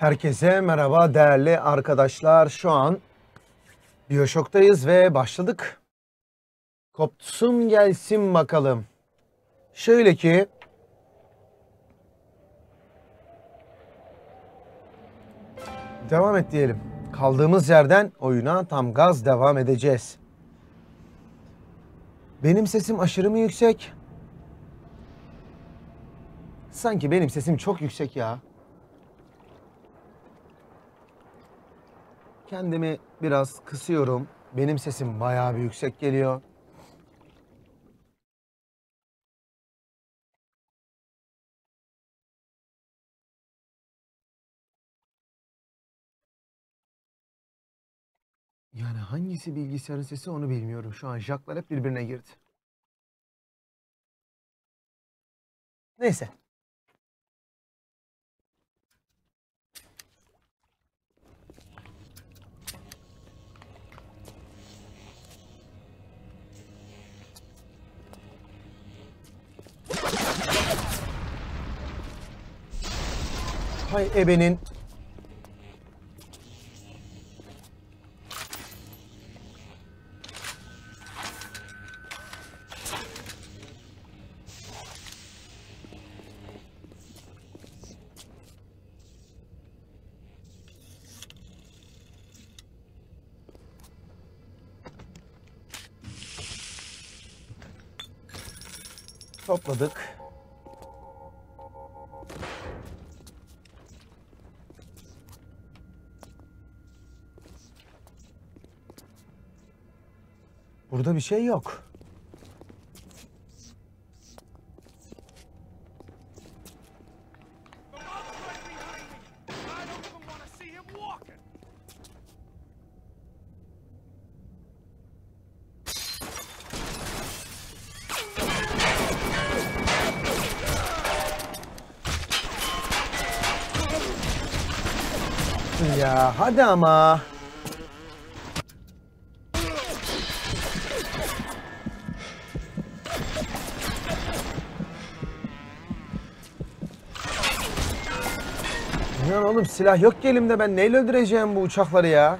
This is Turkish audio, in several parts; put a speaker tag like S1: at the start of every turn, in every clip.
S1: Herkese merhaba değerli arkadaşlar. Şu an Bioshock'tayız ve başladık. Kopsun gelsin bakalım. Şöyle ki devam et diyelim. Kaldığımız yerden oyuna tam gaz devam edeceğiz. Benim sesim aşırı mı yüksek? Sanki benim sesim çok yüksek ya. Kendimi biraz kısıyorum. Benim sesim bayağı bir yüksek geliyor. Yani hangisi bilgisayarın sesi onu bilmiyorum. Şu an jacklar hep birbirine girdi. Neyse. Hay ebenin. Topladık. Burada bir şey yok. Ya hadi ama. Oğlum silah yok ki elimde ben neyle öldüreceğim bu uçakları ya?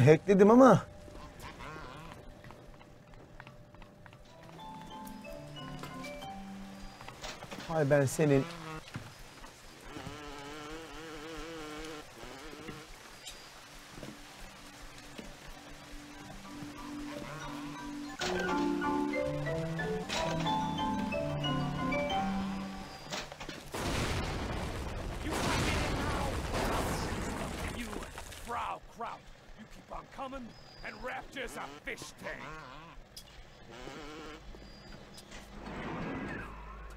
S1: Hackledim ama. Hay ben senin
S2: and Raptor's a fish tank.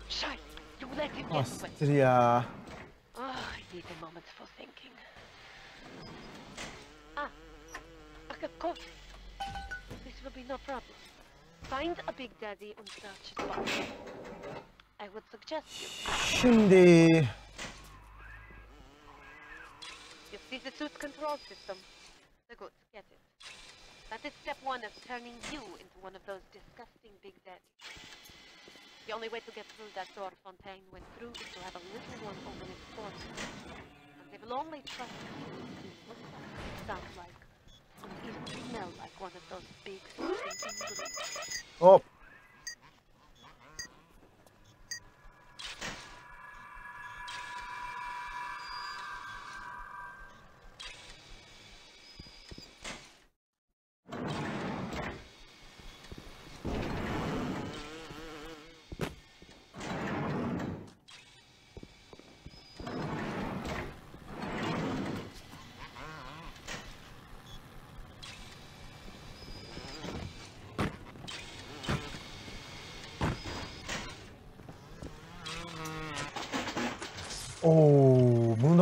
S3: Shut! You let you get away. Oh, I need a moment for thinking. Ah, a cup of coffee. This will be no problem. Find a Big Daddy and search his body. I would suggest you.
S1: Şimdi
S3: You see the suit control system? The good, get it. That is step one of turning you into one of those disgusting Big Daddies. The only way to get through that door Fontaine went through is to have a little one open its doors. And they will only trust you to look like, sound like, and even smell like one of those big brutes.
S1: Hop. Oo, bunu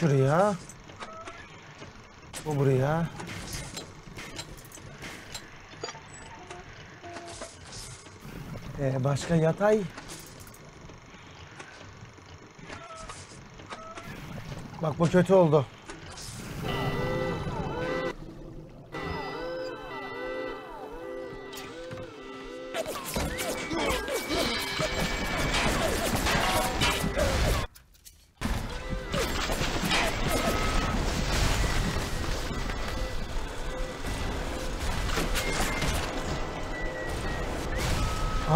S1: Şuraya. Bu buraya. Ee, başka yatay. Bak bu kötü oldu.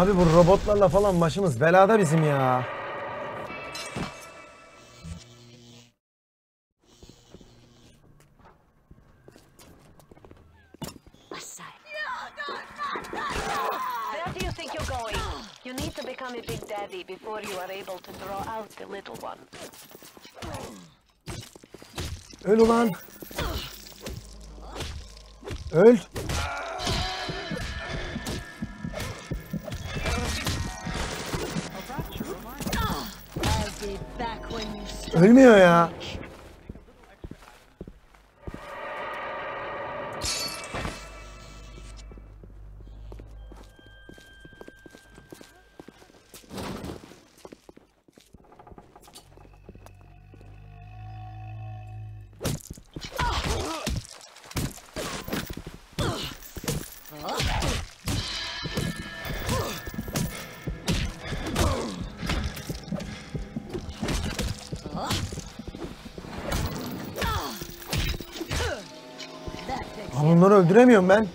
S1: Abi bu robotlarla falan başımız belada bizim ya.
S3: Where do you think you're going? You need to become a Big Daddy before you are able to draw out the little one.
S1: Öl ulan. Öl.
S4: 为什
S1: 么呀？Öldüremiyorum ben.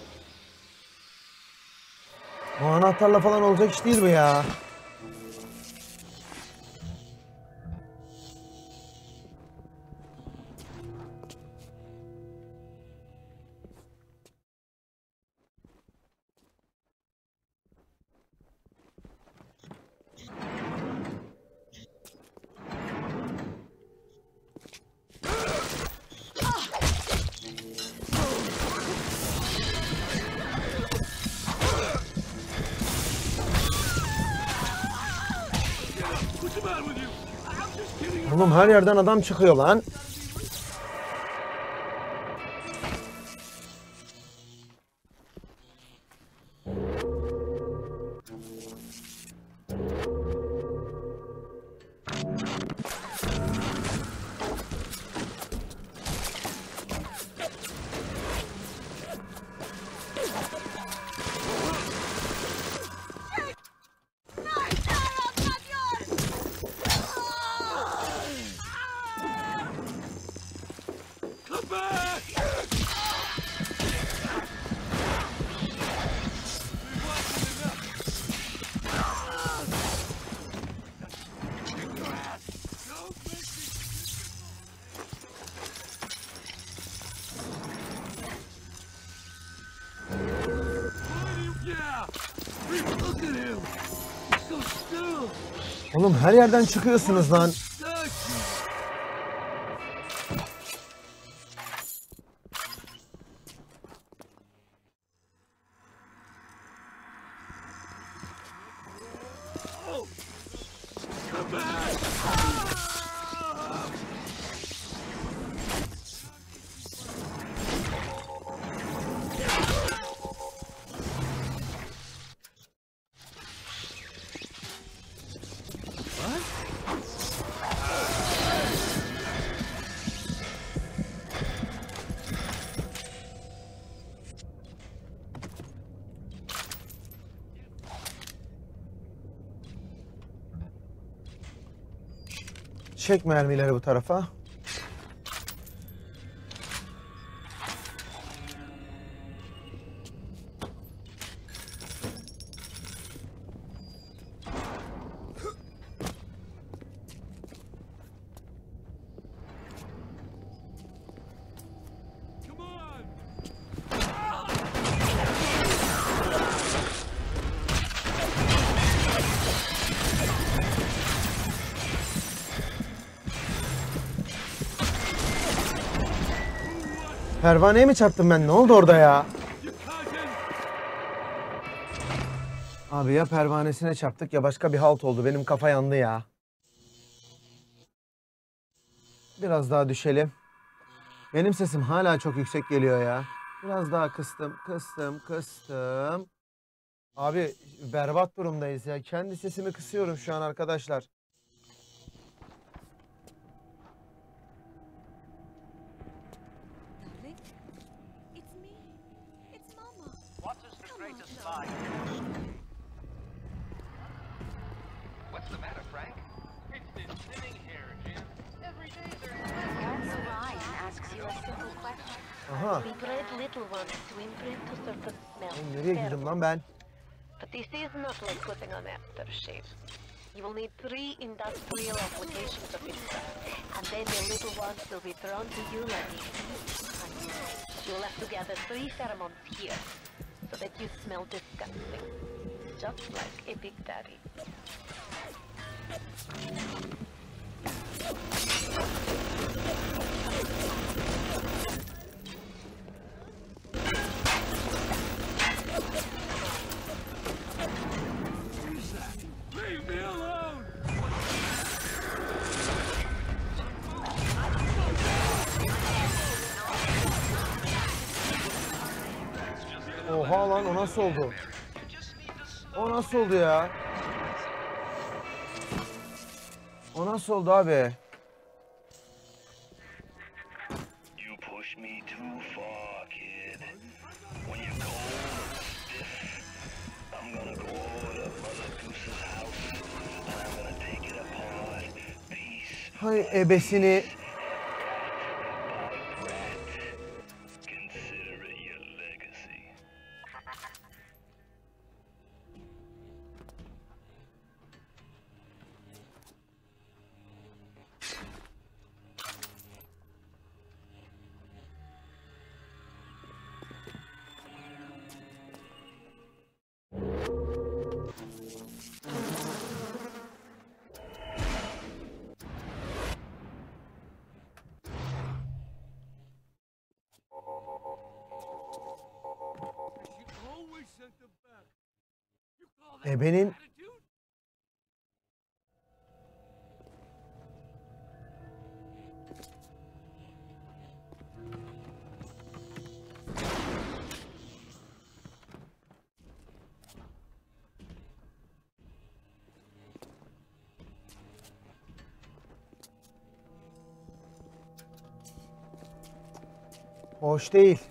S1: Bu anahtarla falan olacak iş değil bu ya. Oğlum her yerden adam çıkıyor lan. Her yerden çıkıyorsunuz lan. Çek mermileri bu tarafa. Pervaneye mi çarptım ben? Ne oldu orada ya? Abi ya pervanesine çarptık ya başka bir halt oldu. Benim kafa yandı ya. Biraz daha düşelim. Benim sesim hala çok yüksek geliyor ya. Biraz daha kıstım, kıstım, kıstım. Abi berbat durumdayız ya. Kendi sesimi kısıyorum şu an arkadaşlar.
S3: Smells.
S1: Oğlum nereye girdim lan ben?
S3: But this is not like putting on aftershave. You will need three industrial applications of it, and then the little ones will be thrown to you like honey. You'll have to gather three pheromones here, so that you smell disgusting. Just like a big daddy.
S1: Oha lan o nasıl oldu? O nasıl oldu ya? O nasıl oldu abi?
S5: You push
S1: Ebenin hoş değil.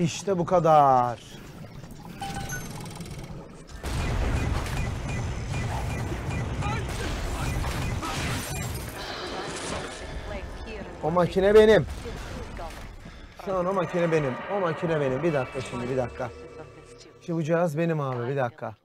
S1: İşte bu kadar. O makine benim. Şu an o makine benim. O makine benim. Bir dakika şimdi bir dakika. Şimdi bu cihaz benim abi bir dakika.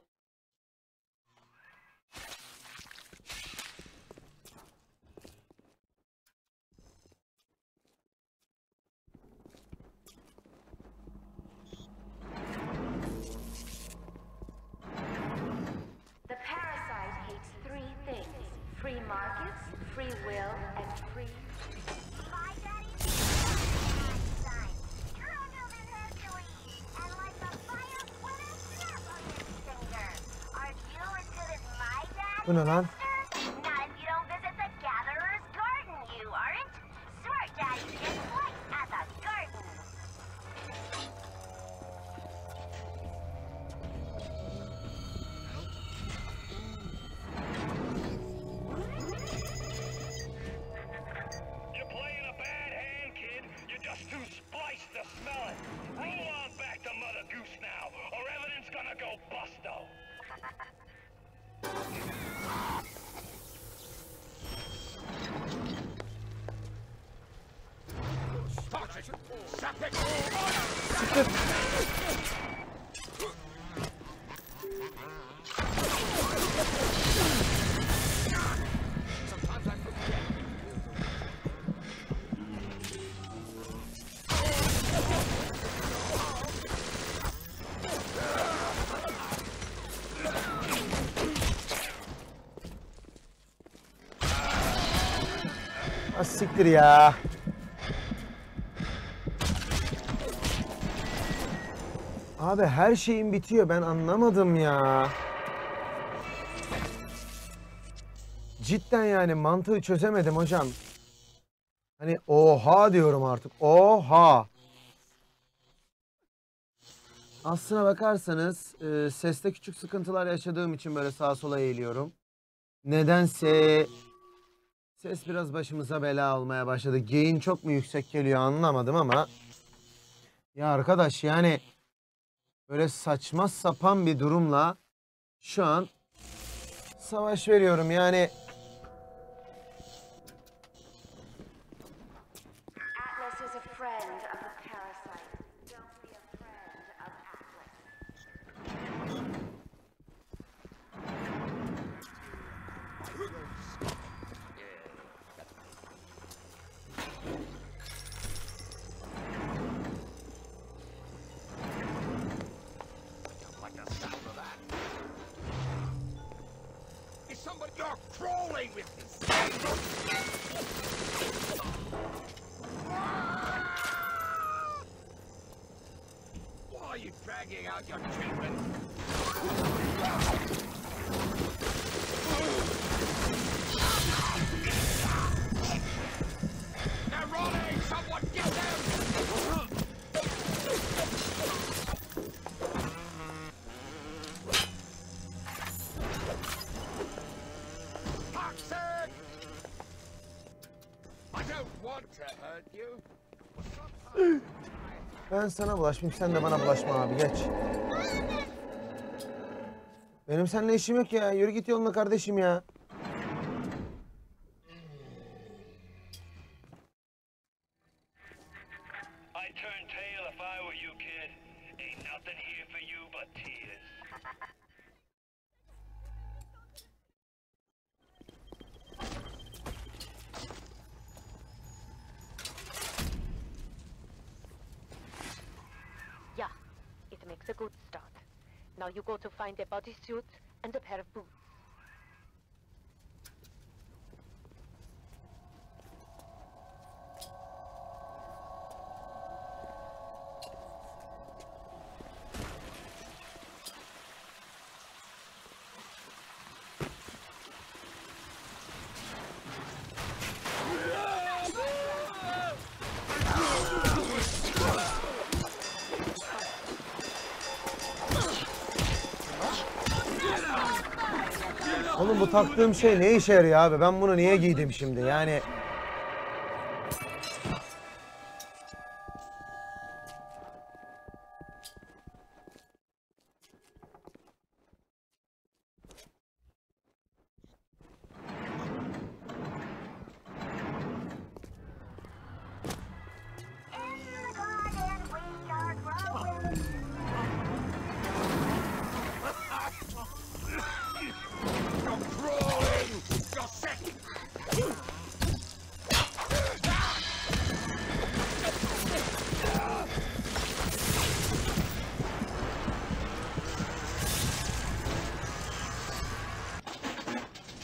S6: Good as my dad?
S1: Bu ne lan? Siktir ya. Abi her şeyin bitiyor ben anlamadım ya. Cidden yani mantığı çözemedim hocam. Hani oha diyorum artık. Oha. Aslına bakarsanız e, seste küçük sıkıntılar yaşadığım için böyle sağa sola eğiliyorum. Nedense Ses biraz başımıza bela almaya başladı. Gain çok mu yüksek geliyor anlamadım ama. Ya arkadaş yani böyle saçma sapan bir durumla şu an savaş veriyorum. Yani
S2: Somebody you're crawling with me? Why are you dragging out your children?
S1: Ben sana bulaşmayayım sen de bana bulaşma abi geç. Benim seninle işim yok ya. Yürü git yoluna kardeşim ya.
S3: Find a bodysuit and a pair of boots.
S1: Taktığım şey ne işe yarıyor abi? Ben bunu niye giydim şimdi? Yani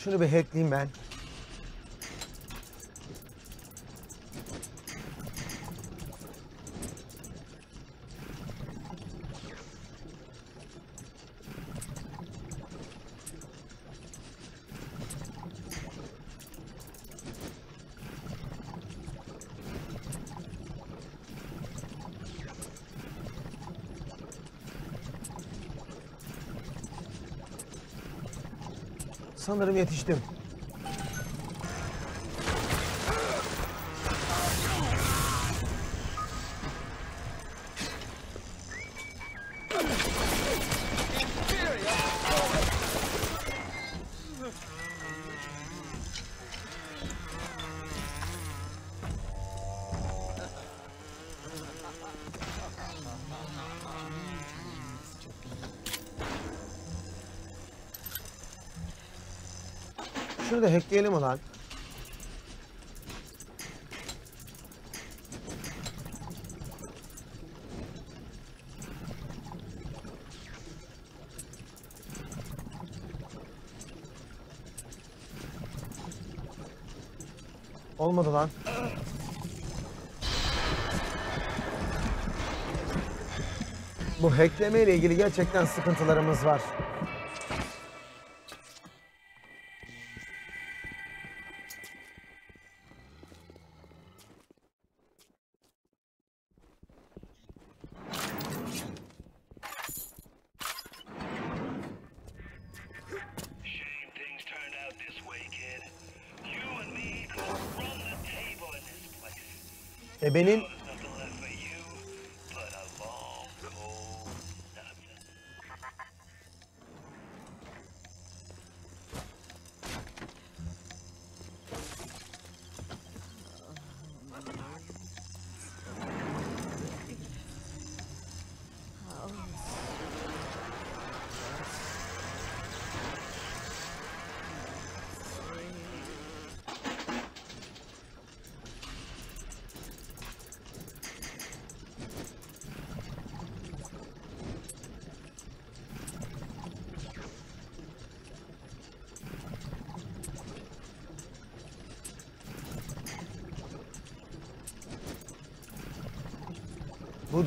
S7: Şunu bir hackleyeyim ben. Sanırım yetiştim. Şunu da hackleyelim ulan. Olmadı lan. Bu hackleme ile ilgili gerçekten sıkıntılarımız var. Ebenin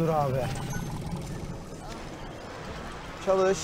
S7: budur abi. Çalış.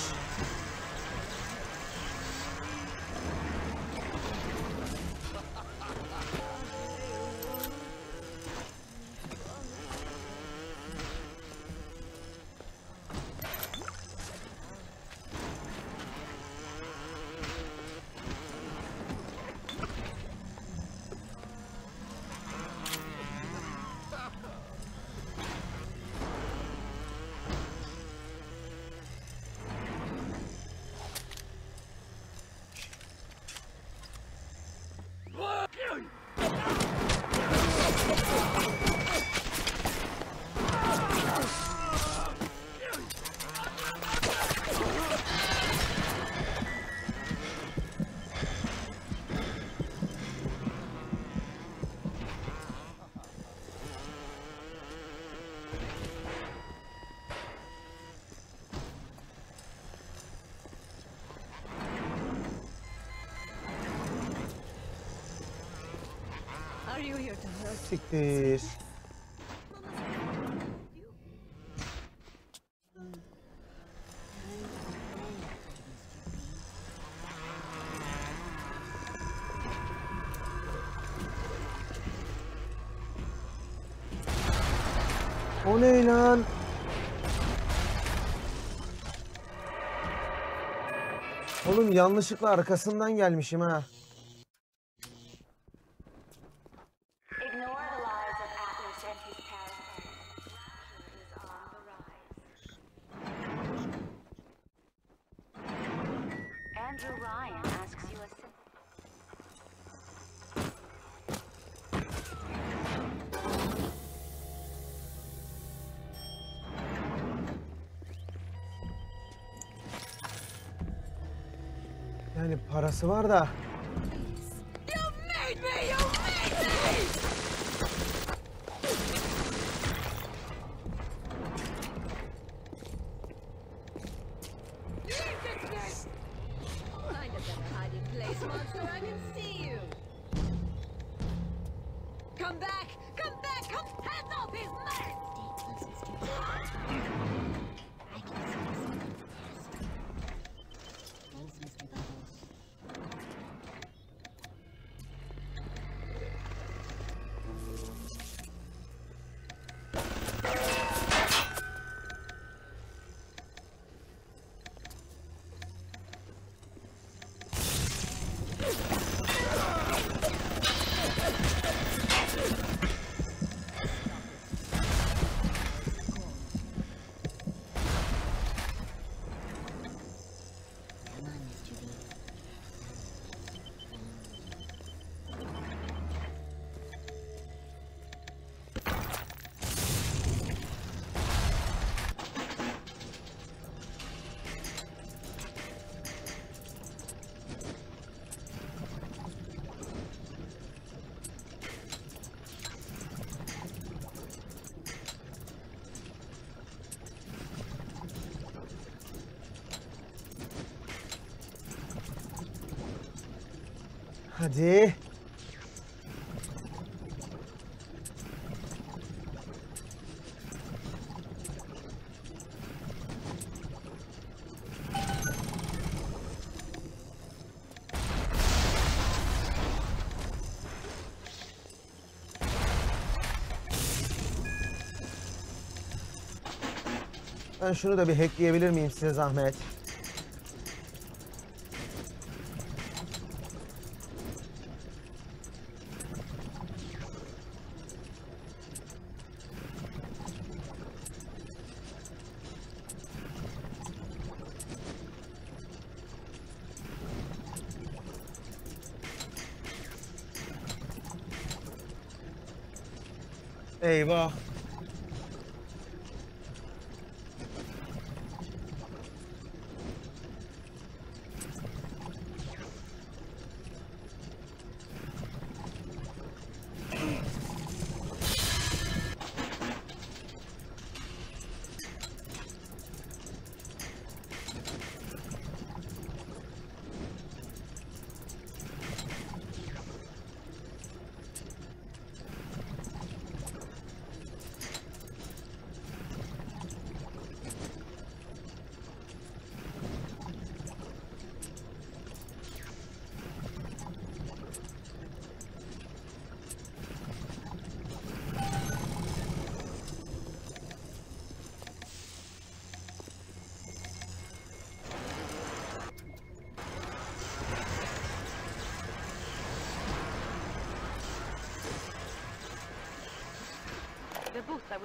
S7: Siktir. O ne lan? Oğlum yanlışlıkla arkasından gelmişim ha. Yani
S1: Hadi. Ben şunu da bir hackleyebilir miyim size zahmet?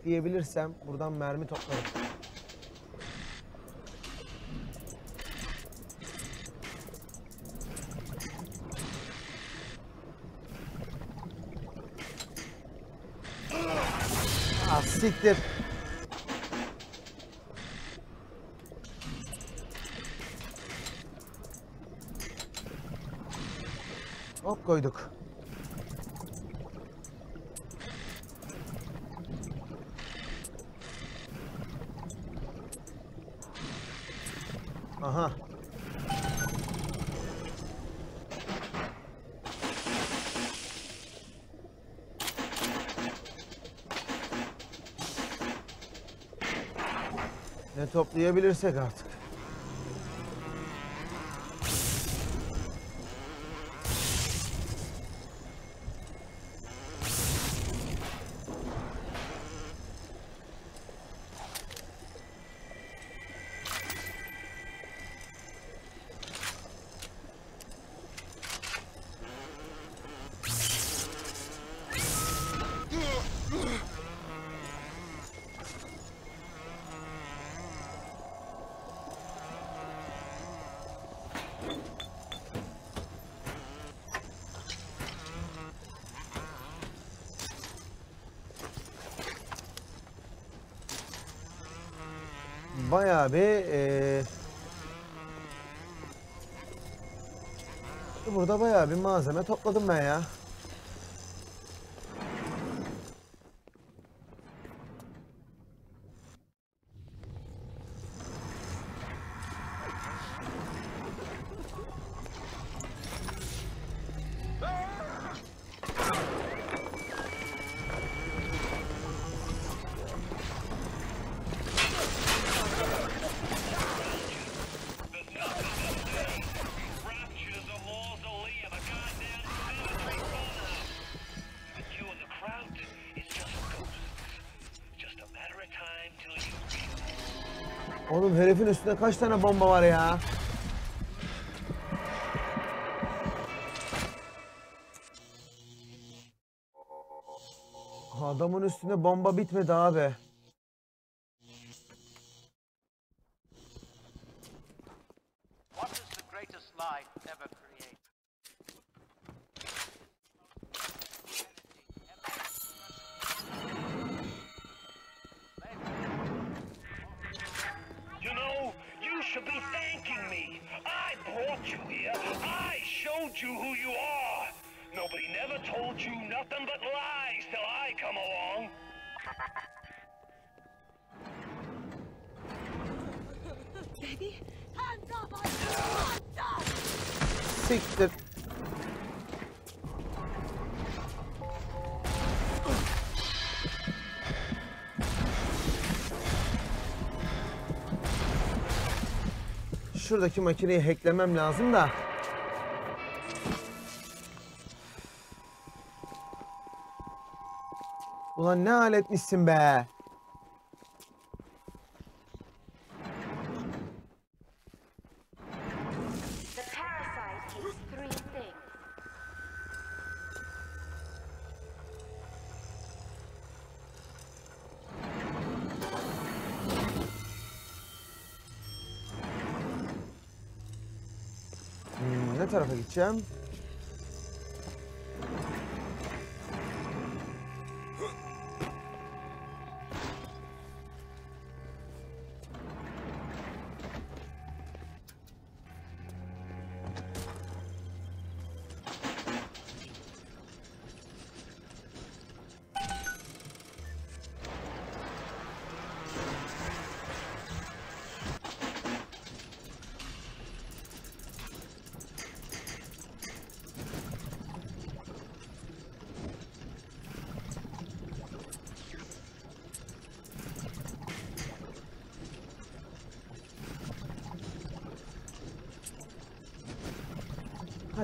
S1: Bekleyebilirsem buradan mermi toplarım. Ah siktir. Hop koyduk. Atlayabilirsek artık.
S5: malzeme topladım ben ya. herifin üstünde kaç tane bomba var ya? Adamın üstünde bomba bitmedi abi. Şuradaki makineyi hacklemem lazım da. Ulan ne aletmişsin be. Jim.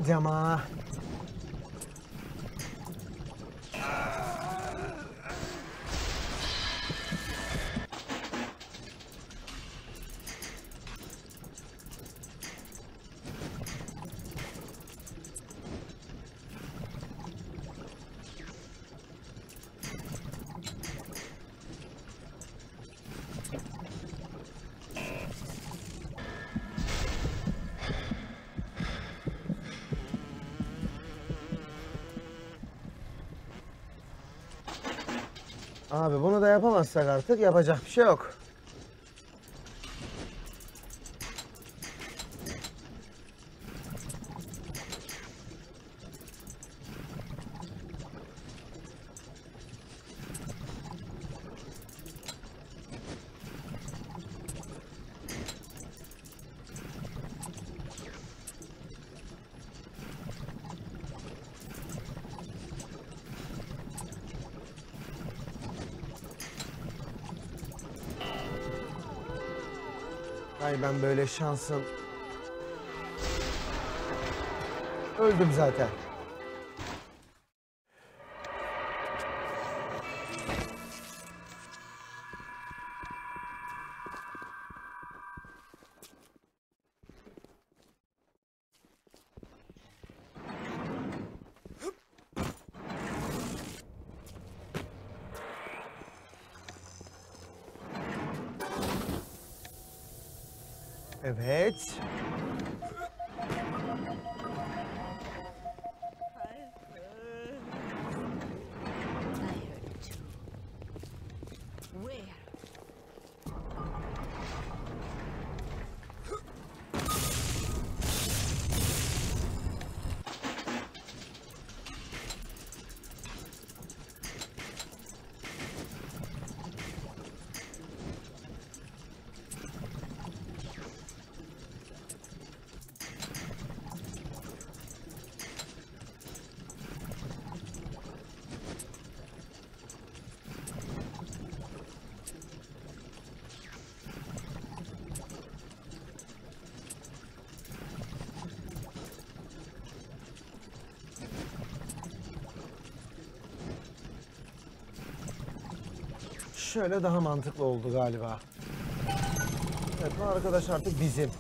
S5: 这样吗？Abi bunu da yapamazsak artık yapacak bir şey yok. böyle şansın. Öldüm zaten.
S1: Şöyle daha mantıklı oldu galiba. Evet bu arkadaş artık bizim.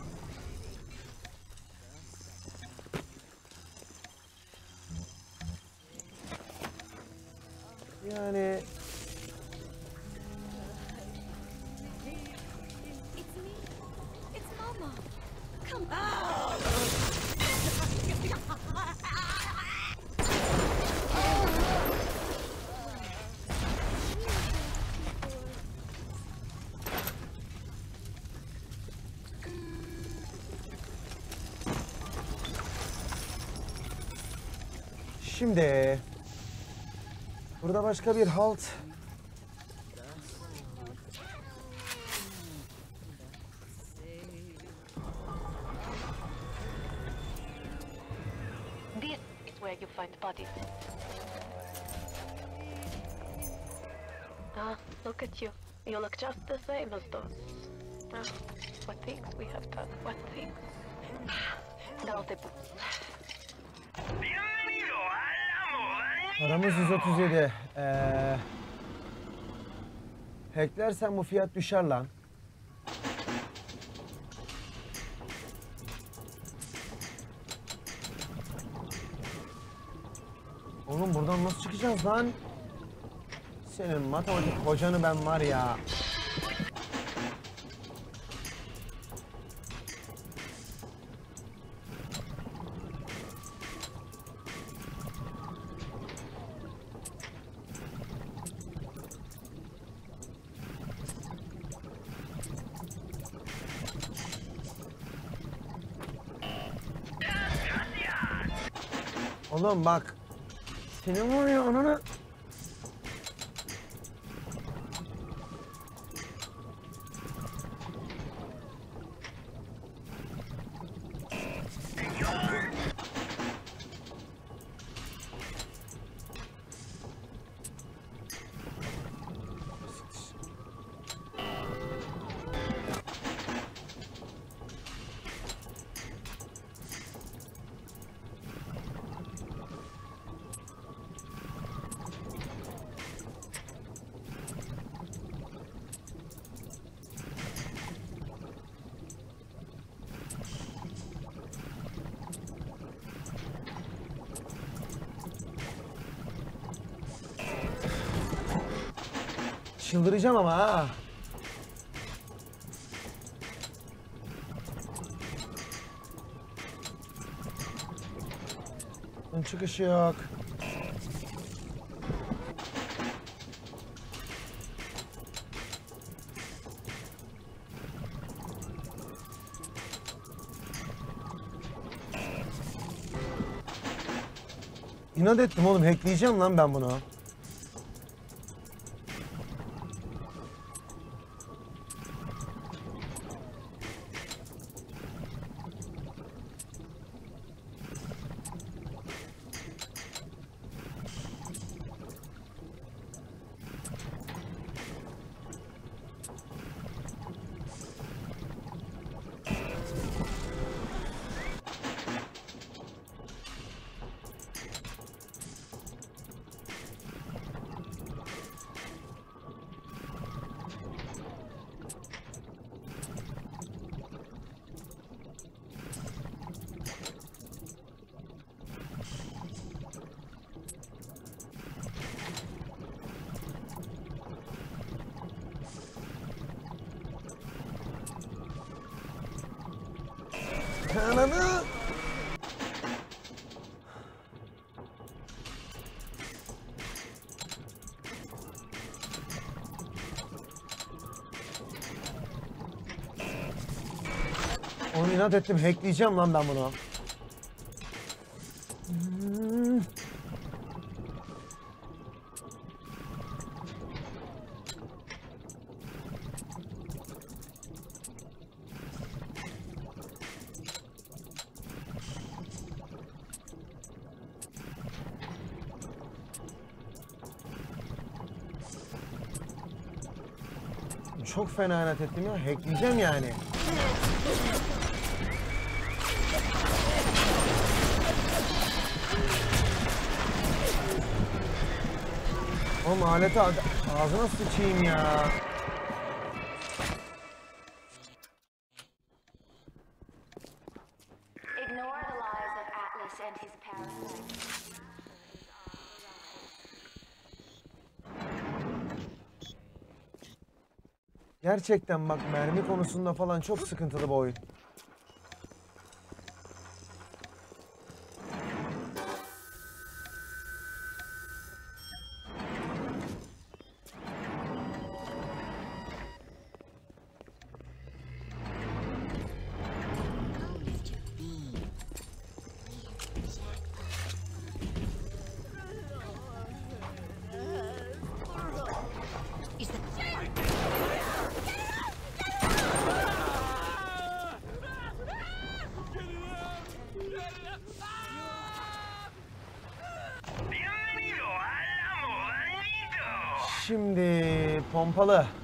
S1: Burada başka bir halt
S3: This is where you find bodies. Ah, look at you. You look just the same as those. Ah, what things we have done. What things. Now the boots.
S5: Bienvenido al amor.
S1: Paramız 137. Ee, hacklersen bu fiyat düşer lan. Oğlum buradan nasıl çıkacağız lan? Senin matematik hocanı ben var ya. Bak. Senin var ya ananı. Çıldıracağım ama ha. Bunun çıkışı yok. İnat ettim oğlum hackleyeceğim lan ben bunu. İnat ettim hackleyeceğim lan ben bunu. Çok fena inat ettim ya. Hackleyeceğim yani. Ad- Ağzına sıçayım ya. Gerçekten bak mermi konusunda falan çok sıkıntılı bu oyun. Şimdi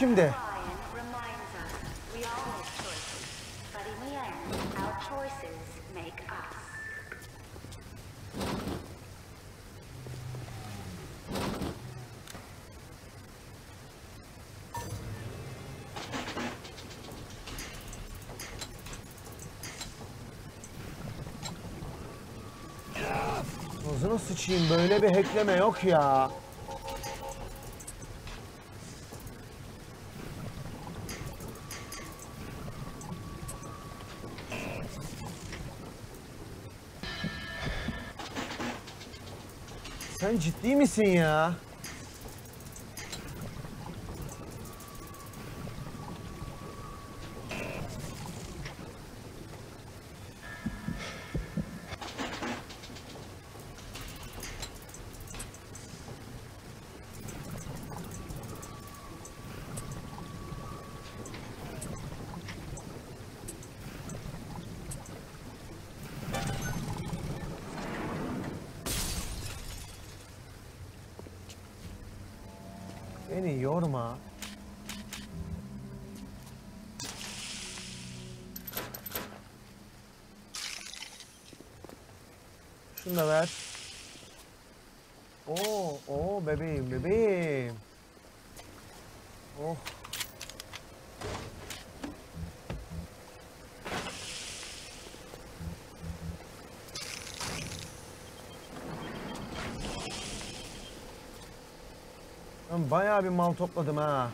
S8: us.
S1: ağzına sıçayım böyle bir hackleme yok ya. Sen misin ya? Bayağı bir mal topladım ha.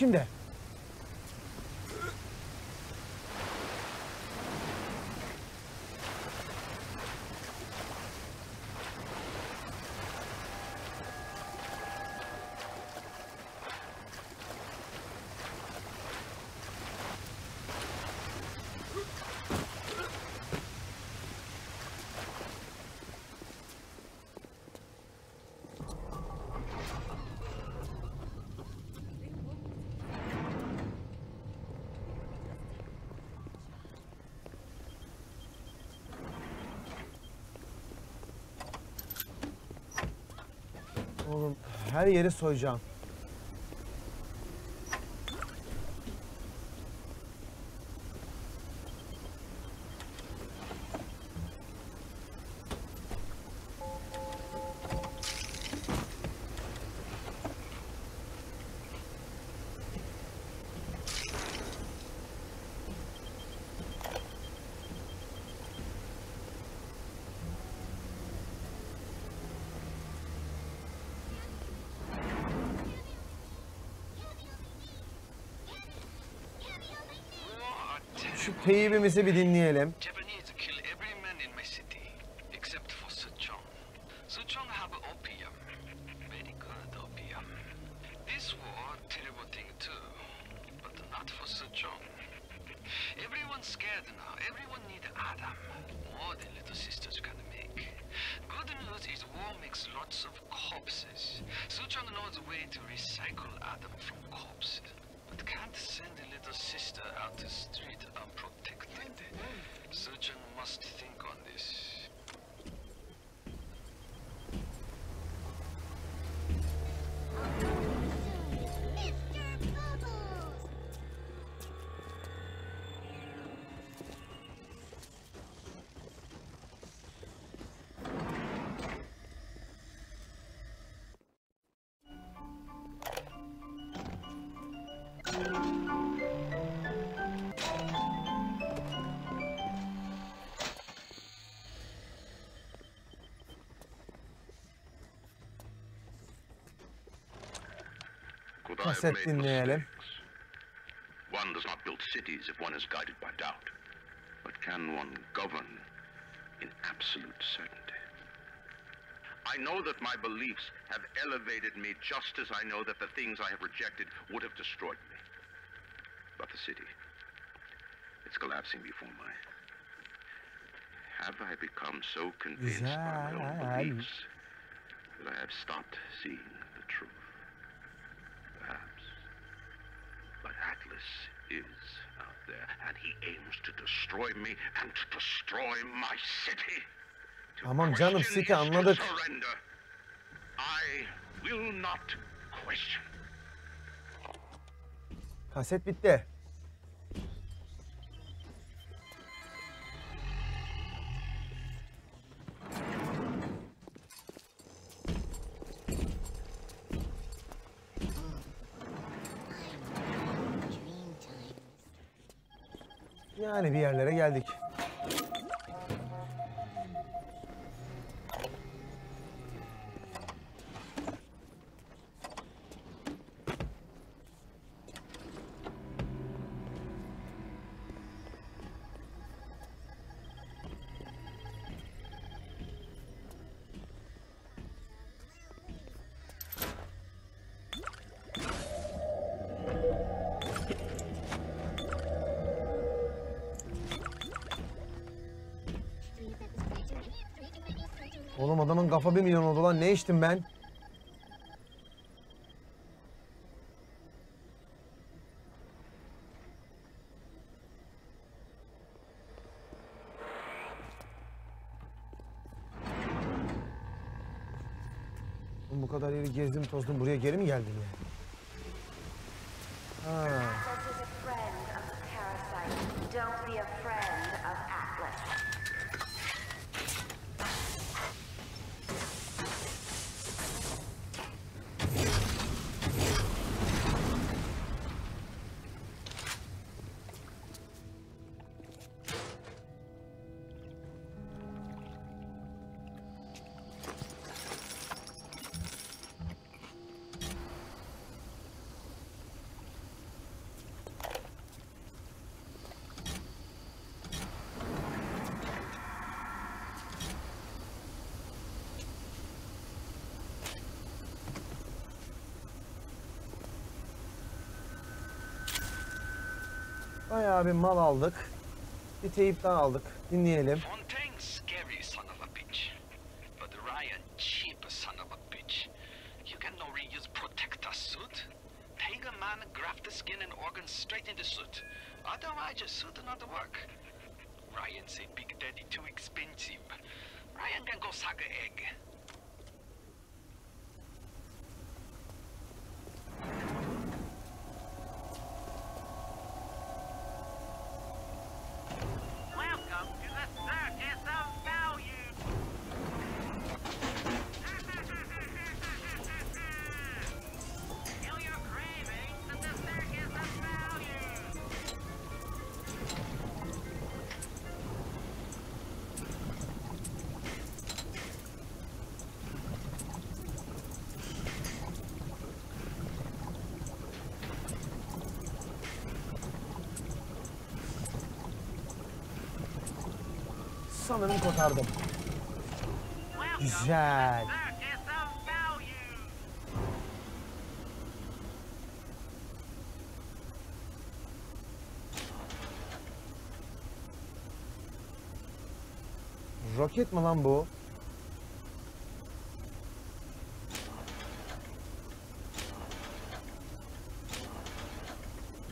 S1: Şimdi.
S9: Her yeri soyacağım.
S1: What?
S9: Şu teybimizi bir dinleyelim. Kaset dinleyelim.
S10: One does not build cities if one is guided by doubt. But can one govern in absolute certainty? I know that my beliefs have elevated me just as I know that the things I have rejected would have destroyed me. But the city, it's collapsing before my... Have I become so convinced by my own
S9: Güzel.
S10: beliefs that I have stopped seeing Atlas is out there, and he aims to destroy me and to destroy my city. To
S9: Tamam canım, City anladık.
S10: surrender. I will not question.
S9: Kaset bitti. Geldik. Kafa bir milyon oldu lan. Ne içtim ben? Bu kadar yeri gezdim tozdum. Buraya geri mi geldim ya? Ha. Bayağı bir mal aldık. Bir teyip daha aldık. Dinleyelim.
S1: Sanırım kotardım. Güzel. Roket mi lan bu?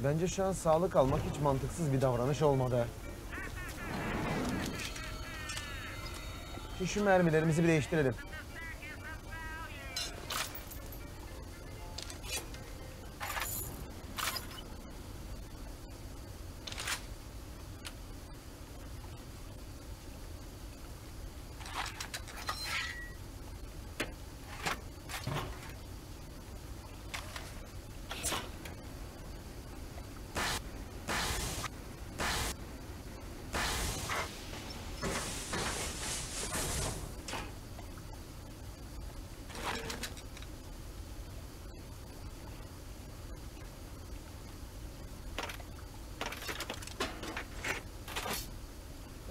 S1: Bence şu an sağlık almak hiç mantıksız bir davranış olmadı. Şu mermilerimizi bir değiştirelim.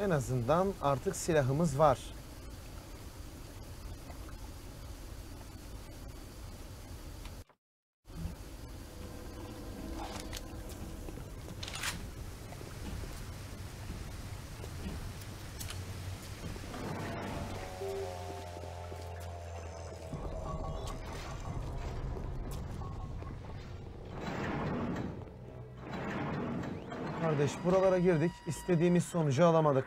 S1: En azından artık silahımız var. Kardeş buralara girdik. İstediğimiz sonucu alamadık.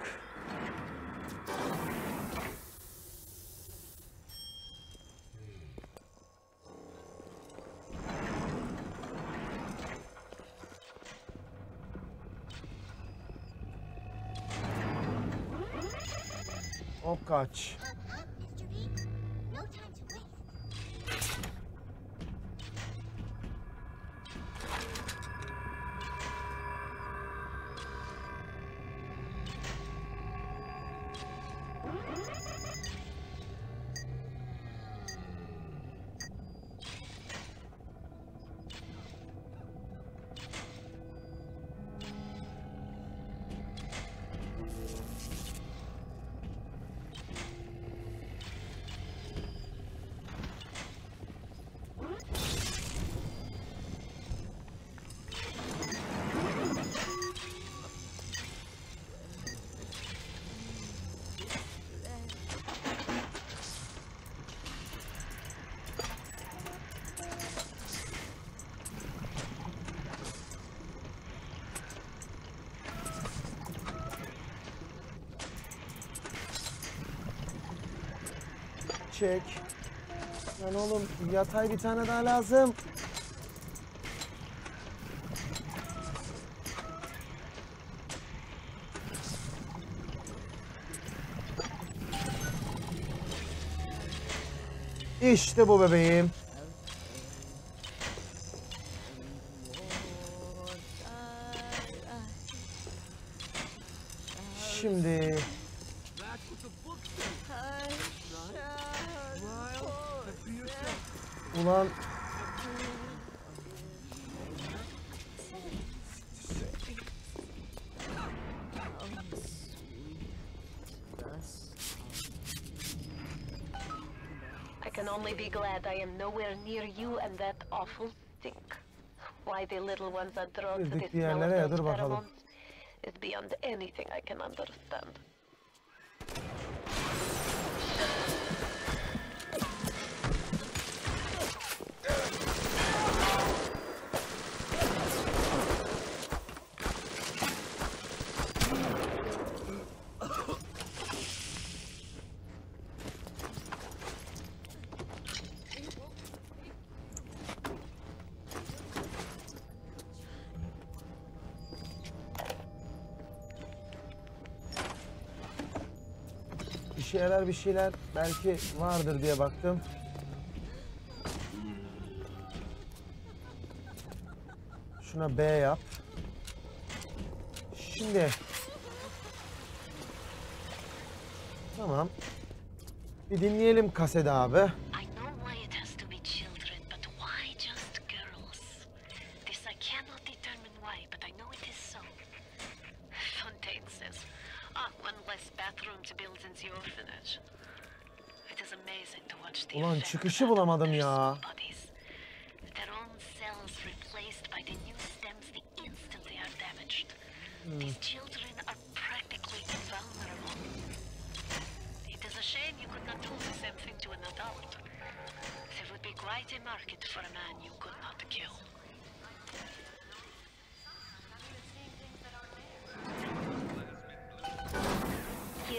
S1: Çek. Lan oğlum yatay bir tane daha lazım. İşte bu bebeğim.
S3: Of
S1: yerlere ya, dur bakalım.
S3: is beyond anything I can understand.
S1: Şeyler bir şeyler belki vardır diye baktım. Şuna B yap. Şimdi. Tamam. Bir dinleyelim kasede abi.
S11: Same thing to an adult. There would be quite a market for a man you could not kill.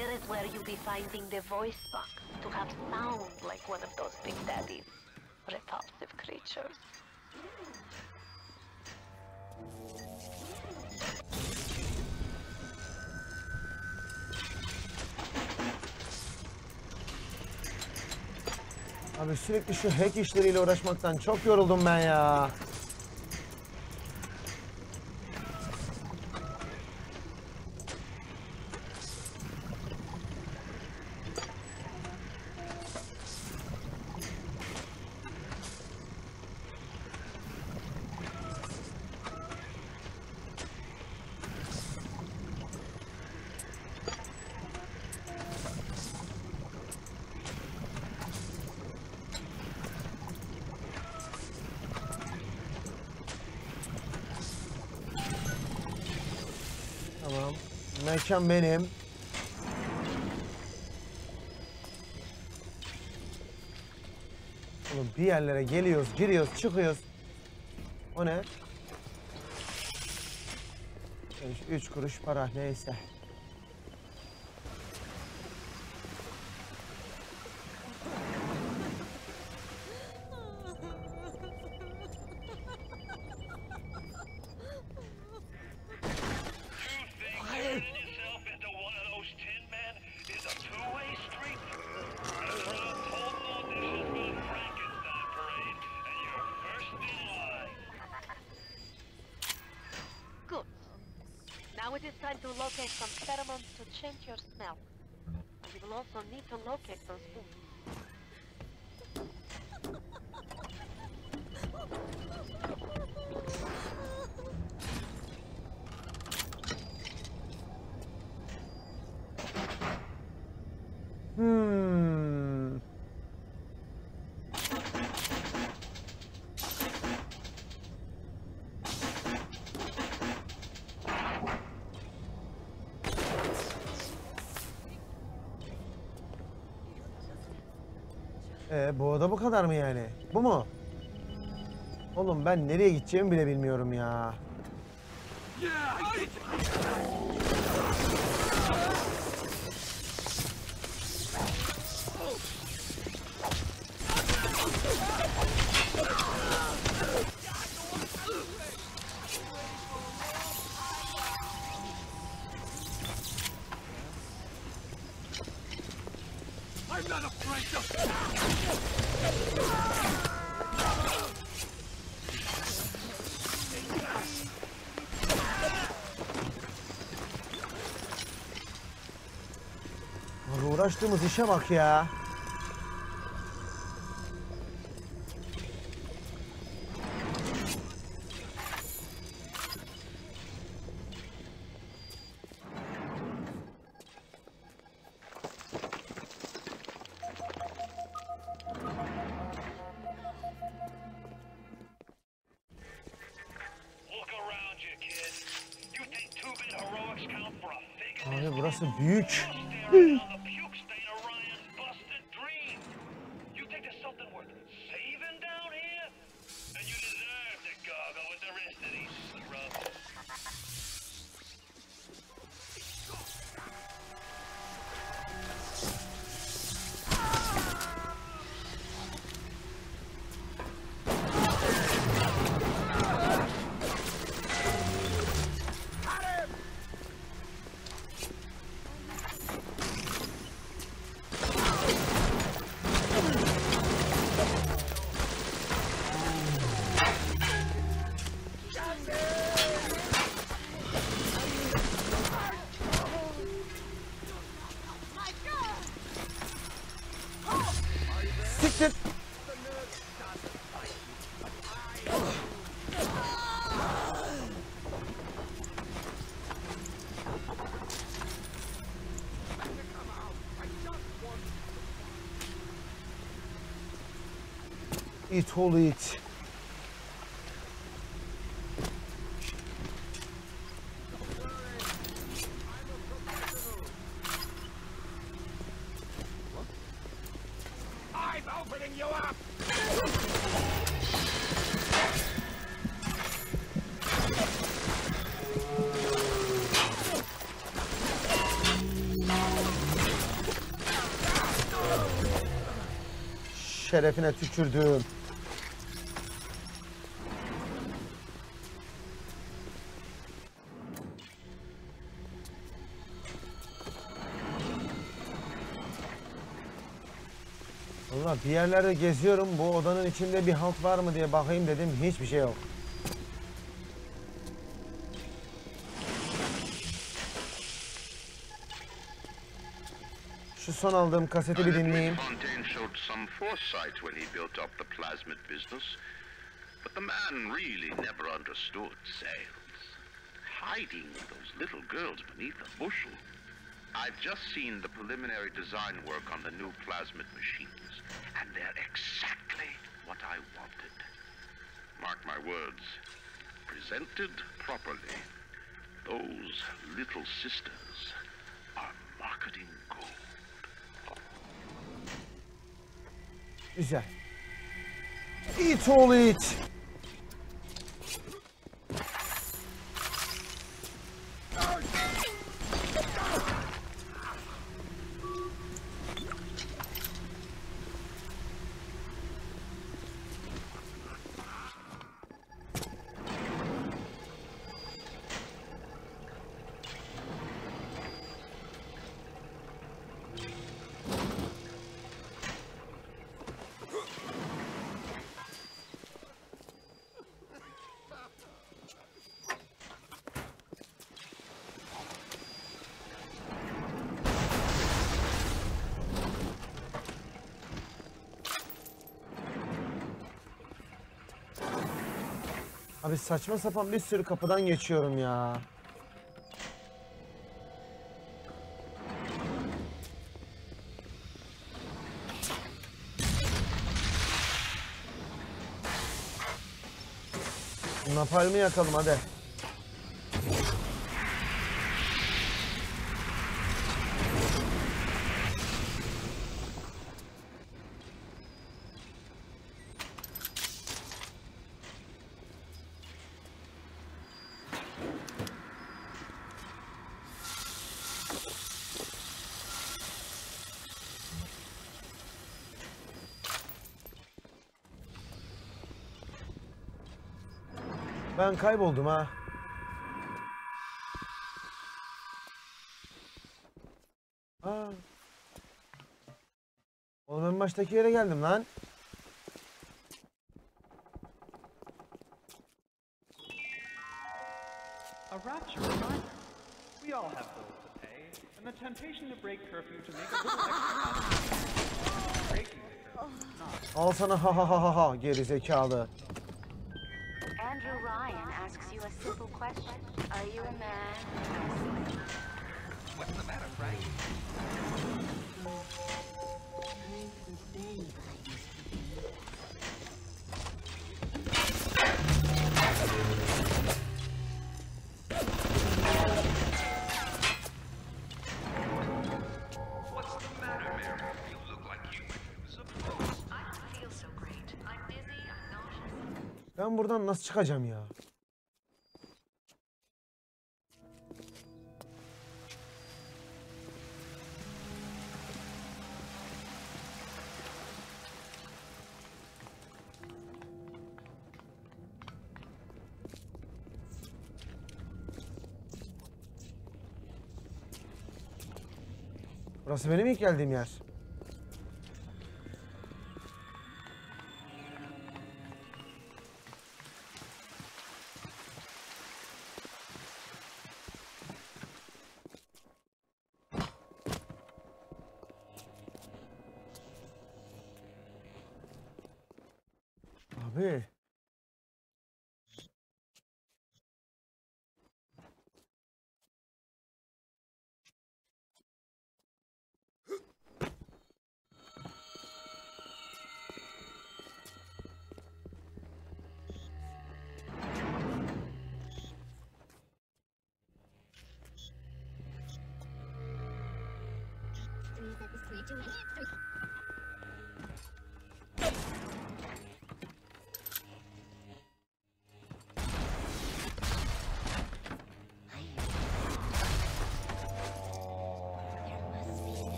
S3: Here is where you'll be finding the voice box to have sound like one of those big daddies. Repulsive creatures.
S5: Abi sürekli şu hack işleriyle uğraşmaktan çok yoruldum ben ya. Mekan benim. Oğlum bir yerlere geliyoruz, giriyoruz, çıkıyoruz. O ne? 3 kuruş para neyse. Ee, bu oda bu kadar mı yani? Bu mu? Oğlum ben nereye gideceğimi bile bilmiyorum ya.
S1: For a fig in
S5: Abi burası büyük.
S2: Opening you up!
S1: Şerefine tükürdüm. Bir yerlerde geziyorum. Bu odanın içinde bir halt var mı diye bakayım dedim. Hiçbir şey yok. Şu son aldığım kaseti bir dinleyeyim.
S10: But the man really never understood sales. Hiding those little girls beneath a bushel. I've just seen the preliminary design work on the new plasmid machines, and they're exactly what I wanted. Mark my words. Presented properly, those little sisters are marketing gold.
S1: Güzel. İt oğlu it. Abi saçma sapan bir sürü kapıdan geçiyorum ya. Napalmi yakalım hadi. Ben kayboldum ha. Aa. Oğlum en baştaki yere geldim lan.
S7: A rapture reminder. We all have bills to pay, and the temptation to break curfew to make a little extra breaking the curfew, not
S1: Al sana ha ha ha ha ha geri zekalı. Buradan nasıl çıkacağım ya? Burası benim ilk geldiğim yer.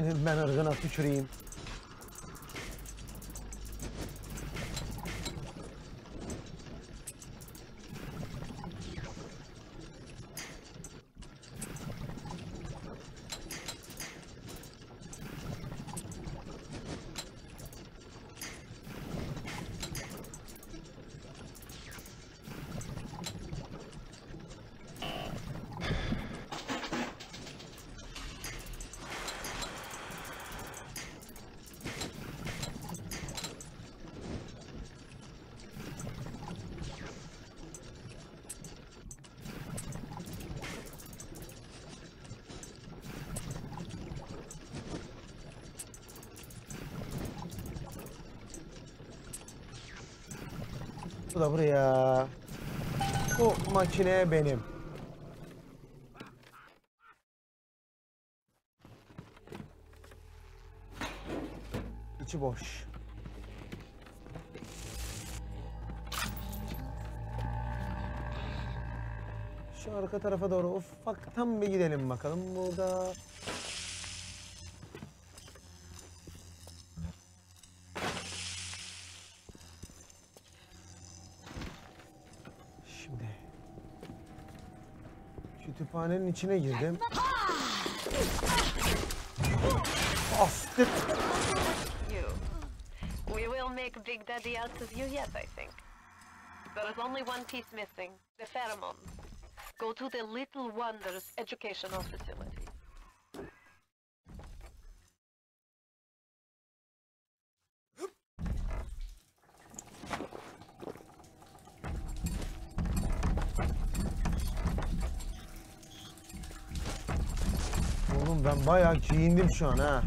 S5: Senin ben ırgına tüküreyim. Bu da buraya. Bu makine benim. İçi boş. Şu arka tarafa doğru ufaktan bir gidelim bakalım burada. Kütüphanenin içine girdim.
S3: You. We will make Big Daddy out of you yet, I think. There is only one piece missing. The pheromones. Go to the Little Wonders Educational Facility.
S5: Oğlum ben bayağı giyindim şu an ha.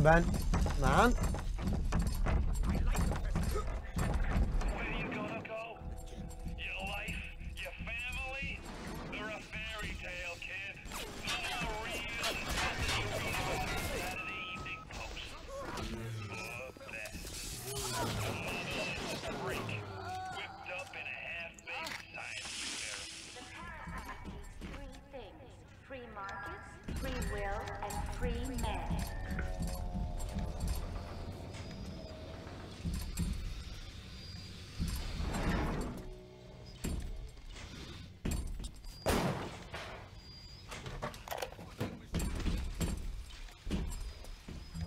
S5: Oğlum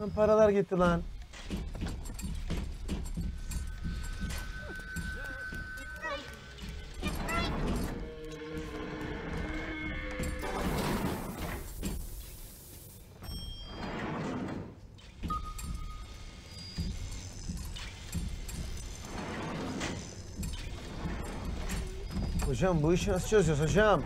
S5: Lan paralar gitti lan. Hocam bu işi nasıl çözüyoruz hocam?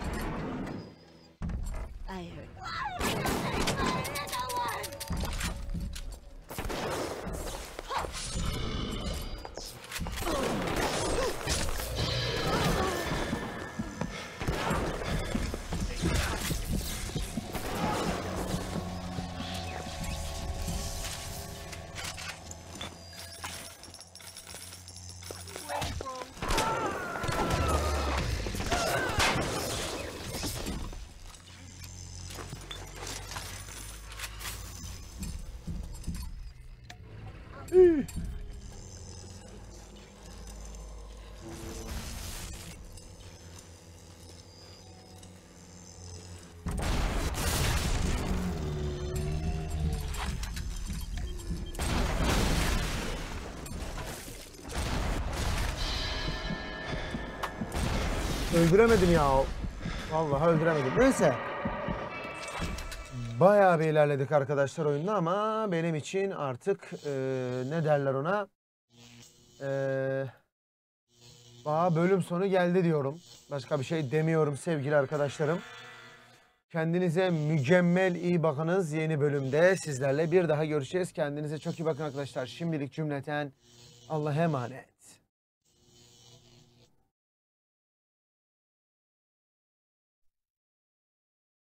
S1: Öldüremedim ya. Vallahi öldüremedim. Neyse. Bayağı bir ilerledik arkadaşlar oyunda ama benim için artık eee, ne derler ona? Eee Aa, bölüm sonu geldi diyorum. Başka bir şey demiyorum sevgili arkadaşlarım. Kendinize mükemmel iyi bakınız. Yeni bölümde sizlerle bir daha görüşeceğiz. Kendinize çok iyi bakın arkadaşlar. Şimdilik cümleten Allah'a emanet.